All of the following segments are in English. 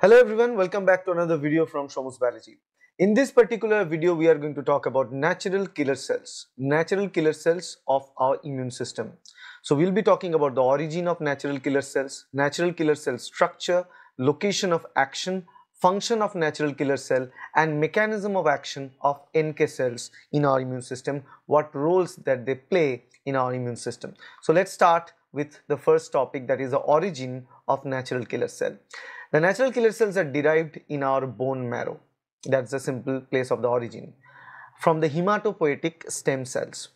Hello everyone, welcome back to another video from Shomu's Biology. In this particular video, we are going to talk about natural killer cells, natural killer cells of our immune system. So we'll be talking about the origin of natural killer cells, natural killer cell structure, location of action, function of natural killer cell and mechanism of action of NK cells in our immune system, what roles that they play in our immune system. So let's start with the first topic that is the origin of natural killer cell. The natural killer cells are derived in our bone marrow. That's the simple place of the origin from the hematopoietic stem cells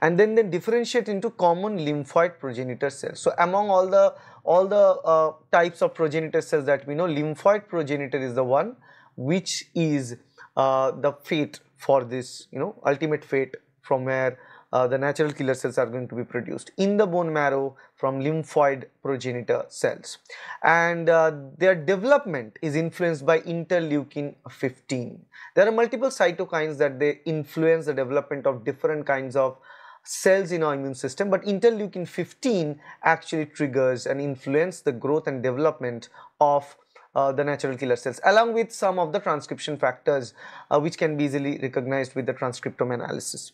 and then they differentiate into common lymphoid progenitor cells. So among all the all the uh, types of progenitor cells that we know, lymphoid progenitor is the one which is uh, the fate for this, you know, ultimate fate from where uh, the natural killer cells are going to be produced in the bone marrow from lymphoid progenitor cells and uh, their development is influenced by interleukin 15. There are multiple cytokines that they influence the development of different kinds of cells in our immune system but interleukin 15 actually triggers and influence the growth and development of uh, the natural killer cells along with some of the transcription factors uh, which can be easily recognized with the transcriptome analysis.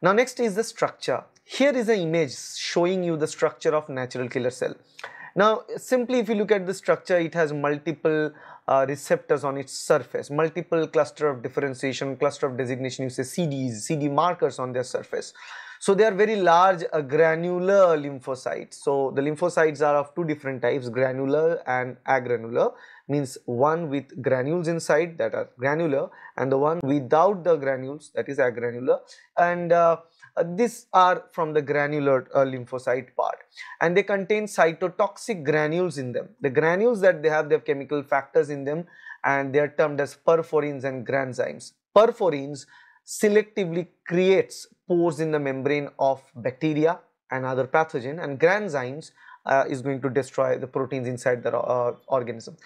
Now next is the structure. Here is an image showing you the structure of natural killer cell. Now simply if you look at the structure it has multiple uh, receptors on its surface, multiple cluster of differentiation, cluster of designation you say CDs, CD markers on their surface. So they are very large uh, granular lymphocytes. So the lymphocytes are of two different types granular and agranular means one with granules inside that are granular and the one without the granules that is agranular and uh, these are from the granular uh, lymphocyte part and they contain cytotoxic granules in them. The granules that they have they have chemical factors in them and they are termed as perforins and granzymes. Perforins selectively creates pores in the membrane of bacteria and other pathogen and granzymes uh, is going to destroy the proteins inside the uh, organism.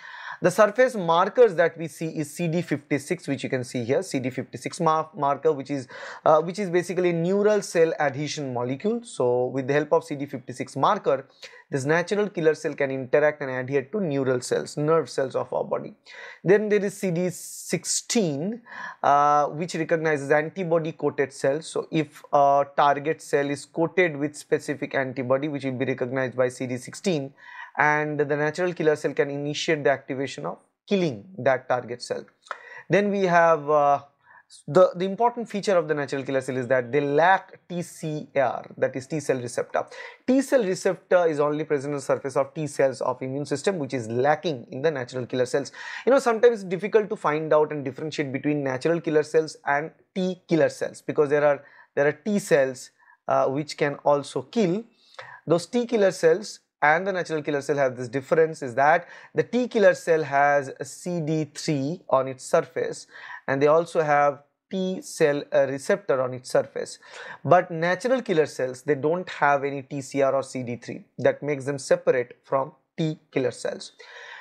The surface markers that we see is CD56 which you can see here CD56 mar marker which is uh, which is basically neural cell adhesion molecule. So with the help of CD56 marker this natural killer cell can interact and adhere to neural cells nerve cells of our body. Then there is CD16 uh, which recognizes antibody coated cells. So if a target cell is coated with specific antibody which will be recognized by CD16 and the natural killer cell can initiate the activation of killing that target cell. Then we have uh, the, the important feature of the natural killer cell is that they lack TCR that is T cell receptor. T cell receptor is only present on the surface of T cells of immune system which is lacking in the natural killer cells. You know sometimes it's difficult to find out and differentiate between natural killer cells and T killer cells because there are there are T cells uh, which can also kill. Those T killer cells and the natural killer cell have this difference is that the T killer cell has a CD3 on its surface and they also have T cell receptor on its surface. But natural killer cells, they don't have any TCR or CD3 that makes them separate from T killer cells.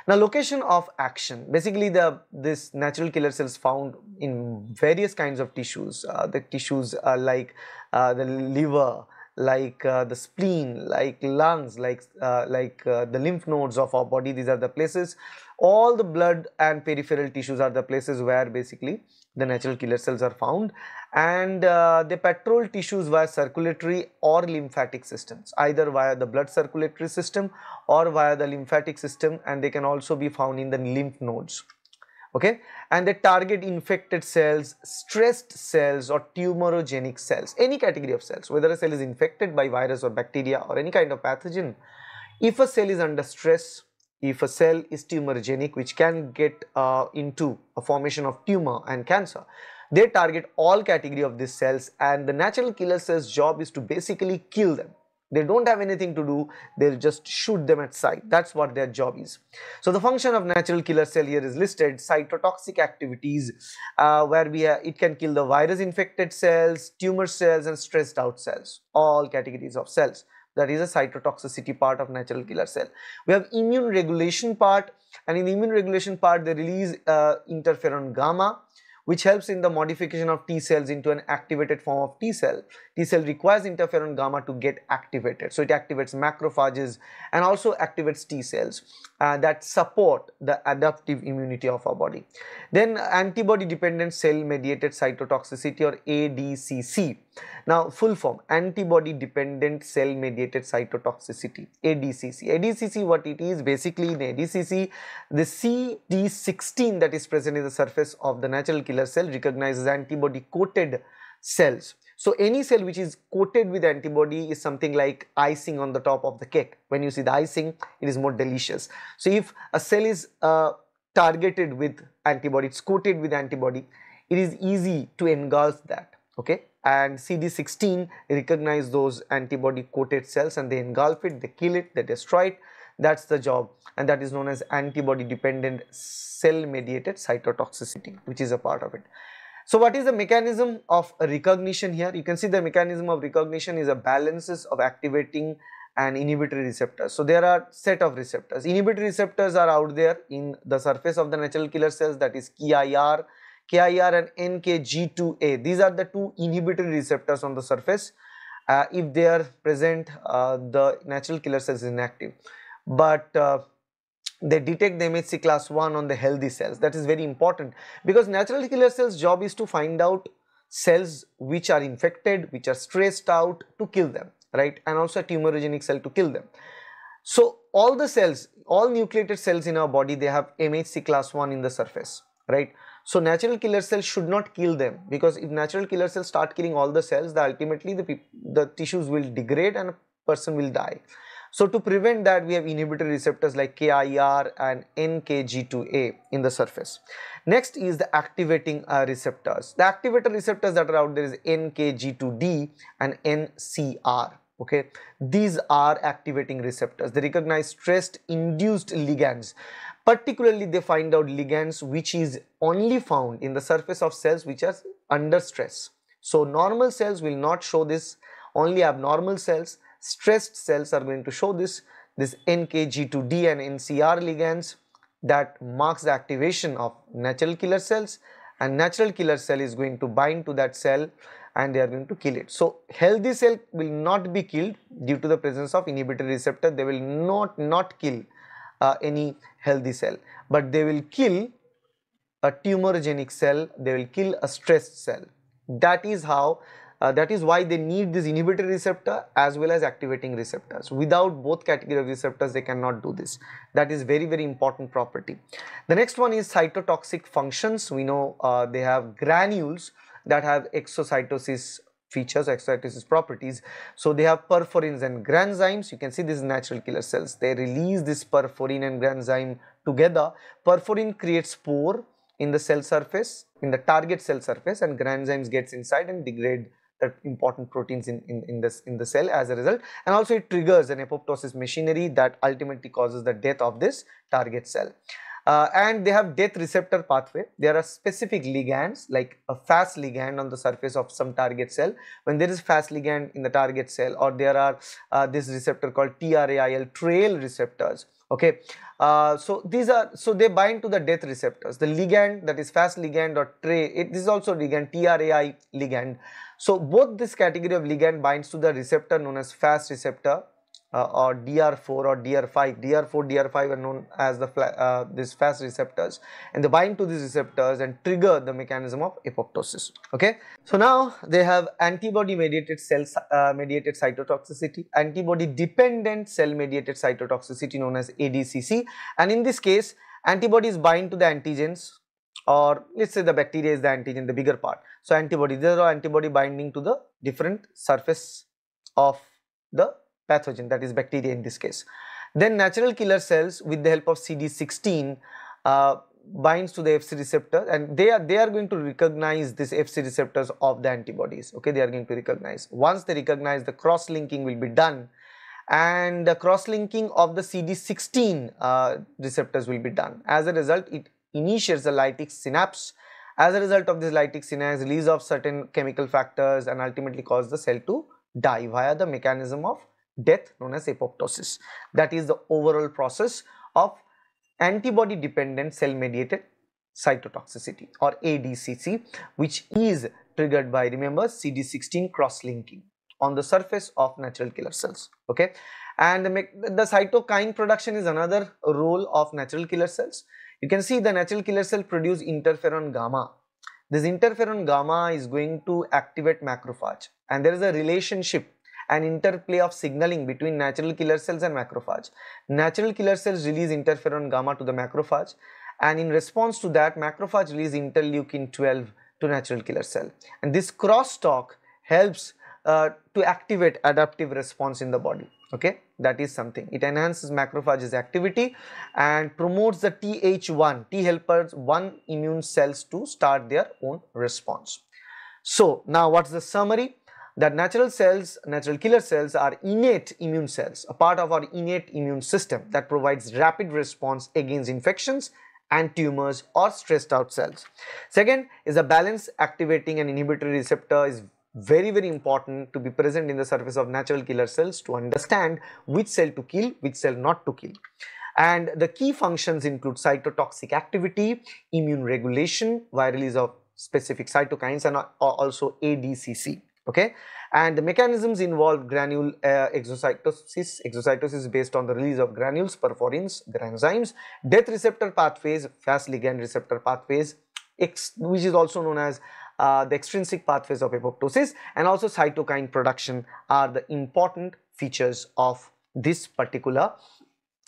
Now location of action, basically the this natural killer cells found in various kinds of tissues, uh, the tissues are like uh, the liver, like uh, the spleen, like lungs, like uh, like uh, the lymph nodes of our body. These are the places. All the blood and peripheral tissues are the places where basically the natural killer cells are found and uh, they patrol tissues via circulatory or lymphatic systems either via the blood circulatory system or via the lymphatic system and they can also be found in the lymph nodes okay? And they target infected cells stressed cells or tumorigenic cells. Any category of cells. Whether a cell is infected by virus or bacteria or any kind of pathogen. If a cell is under stress if a cell is tumorigenic which can get uh, into a formation of tumor and cancer they target all category of these cells and the natural killer cells job is to basically kill them they don't have anything to do, they'll just shoot them at sight. That's what their job is. So the function of natural killer cell here is listed cytotoxic activities uh, where we it can kill the virus infected cells, tumor cells and stressed out cells, all categories of cells. That is a cytotoxicity part of natural killer cell. We have immune regulation part and in the immune regulation part they release uh, interferon gamma which helps in the modification of T cells into an activated form of T cell. T cell requires interferon gamma to get activated. So it activates macrophages and also activates T cells uh, that support the adaptive immunity of our body. Then antibody dependent cell mediated cytotoxicity or ADCC. Now full form antibody dependent cell mediated cytotoxicity ADCC. ADCC what it is basically in ADCC the CD16 that is present in the surface of the natural killer cell recognizes antibody coated cells. So any cell which is coated with antibody is something like icing on the top of the cake. When you see the icing, it is more delicious. So if a cell is uh, targeted with antibody, it's coated with antibody, it is easy to engulf that, okay? And CD16 recognize those antibody coated cells and they engulf it, they kill it, they destroy it. That's the job and that is known as antibody dependent cell mediated cytotoxicity which is a part of it. So what is the mechanism of recognition here? You can see the mechanism of recognition is a balances of activating and inhibitory receptors. So there are set of receptors. Inhibitory receptors are out there in the surface of the natural killer cells that is KIR, KIR and NKG2A. These are the two inhibitory receptors on the surface. Uh, if they are present, uh, the natural killer cells is inactive. But uh, they detect the MHC class 1 on the healthy cells. That is very important because natural killer cells job is to find out cells which are infected, which are stressed out to kill them, right? And also a tumorigenic cell to kill them. So all the cells, all nucleated cells in our body, they have MHC class 1 in the surface, right? So natural killer cells should not kill them because if natural killer cells start killing all the cells, the ultimately the, the tissues will degrade and a person will die. So to prevent that we have inhibitory receptors like KIR and NKG2A in the surface. Next is the activating uh, receptors. The activator receptors that are out there is NKG2D and NCR okay these are activating receptors they recognize stress induced ligands particularly they find out ligands which is only found in the surface of cells which are under stress so normal cells will not show this only abnormal cells stressed cells are going to show this this NKG2D and NCR ligands that marks the activation of natural killer cells and natural killer cell is going to bind to that cell and they are going to kill it. So, healthy cell will not be killed due to the presence of inhibitory receptor they will not not kill uh, any healthy cell but they will kill a tumorigenic cell they will kill a stressed cell that is how uh, that is why they need this inhibitory receptor as well as activating receptors. Without both category of receptors, they cannot do this. That is very, very important property. The next one is cytotoxic functions. We know uh, they have granules that have exocytosis features, exocytosis properties. So they have perforins and granzymes. You can see these natural killer cells. They release this perforin and granzyme together. Perforin creates pore in the cell surface, in the target cell surface and granzymes gets inside and degrade the important proteins in, in, in, this, in the cell as a result and also it triggers an apoptosis machinery that ultimately causes the death of this target cell. Uh, and they have death receptor pathway. There are specific ligands like a Fas ligand on the surface of some target cell. When there is Fas ligand in the target cell or there are uh, this receptor called TRAIL trail receptors okay uh, so these are so they bind to the death receptors the ligand that is Fas ligand or tray it is also ligand trai ligand so both this category of ligand binds to the receptor known as Fas receptor uh, or DR4 or DR5. DR4, DR5 are known as the uh, these Fas receptors and they bind to these receptors and trigger the mechanism of apoptosis. Okay. So now they have antibody mediated cell uh, mediated cytotoxicity, antibody dependent cell mediated cytotoxicity known as ADCC and in this case antibodies bind to the antigens or let us say the bacteria is the antigen the bigger part. So antibody these are antibody binding to the different surface of the pathogen that is bacteria in this case. Then natural killer cells with the help of CD16 uh, binds to the FC receptor and they are they are going to recognize this FC receptors of the antibodies. Okay they are going to recognize. Once they recognize the cross linking will be done and the cross linking of the CD16 uh, receptors will be done. As a result it initiates the lytic synapse. As a result of this lytic synapse release of certain chemical factors and ultimately cause the cell to die via the mechanism of death known as apoptosis. That is the overall process of antibody dependent cell mediated cytotoxicity or ADCC which is triggered by remember CD16 cross-linking on the surface of natural killer cells okay? And the cytokine production is another role of natural killer cells. You can see the natural killer cell produce interferon gamma. This interferon gamma is going to activate macrophage and there is a relationship an interplay of signaling between natural killer cells and macrophage. Natural killer cells release interferon gamma to the macrophage and in response to that macrophage release interleukin 12 to natural killer cell. And this crosstalk helps uh, to activate adaptive response in the body okay? That is something. It enhances macrophage's activity and promotes the th1 t helpers 1 immune cells to start their own response. So now what's the summary that natural cells, natural killer cells are innate immune cells, a part of our innate immune system that provides rapid response against infections and tumors or stressed out cells. Second is a balance activating and inhibitory receptor is very very important to be present in the surface of natural killer cells to understand which cell to kill, which cell not to kill. And the key functions include cytotoxic activity, immune regulation via release of specific cytokines and also ADCC okay? And the mechanisms involve granule uh, exocytosis. Exocytosis is based on the release of granules perforins granzymes death receptor pathways Fas ligand receptor pathways which is also known as uh, the extrinsic pathways of apoptosis and also cytokine production are the important features of this particular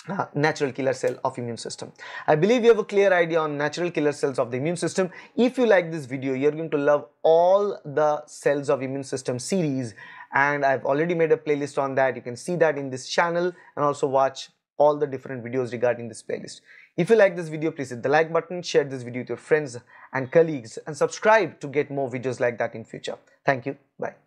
natural killer cell of immune system. I believe you have a clear idea on natural killer cells of the immune system. If you like this video, you're going to love all the cells of immune system series and I've already made a playlist on that. You can see that in this channel and also watch all the different videos regarding this playlist. If you like this video, please hit the like button, share this video with your friends and colleagues and subscribe to get more videos like that in future. Thank you. Bye.